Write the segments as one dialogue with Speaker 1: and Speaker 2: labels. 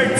Speaker 1: Straight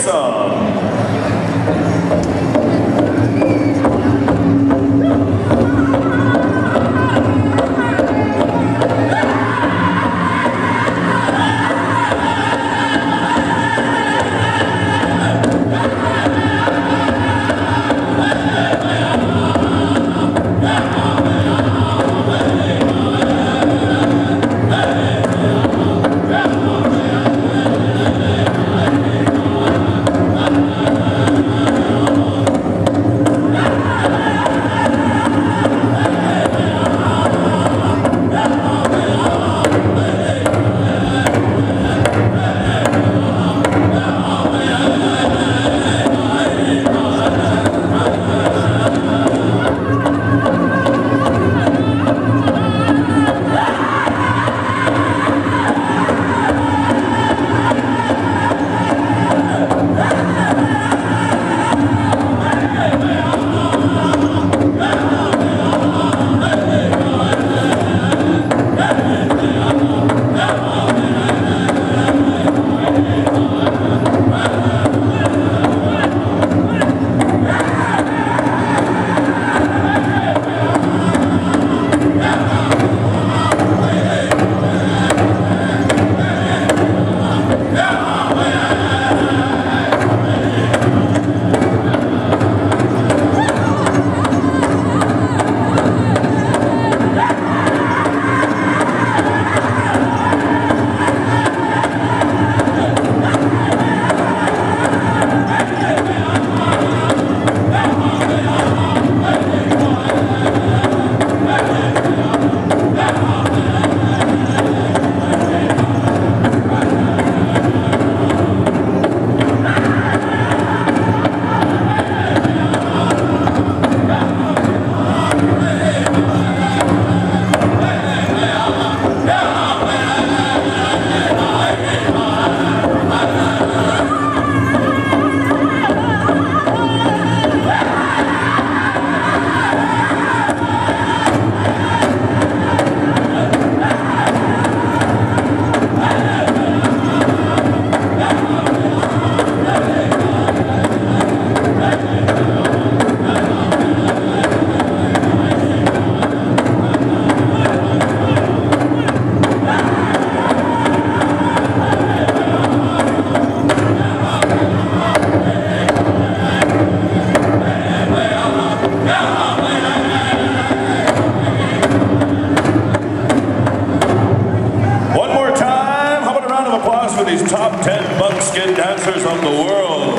Speaker 1: for these top 10 buckskin dancers of the world.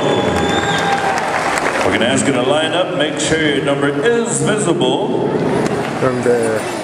Speaker 1: We're going to ask you to line up, make sure your number is visible.
Speaker 2: From the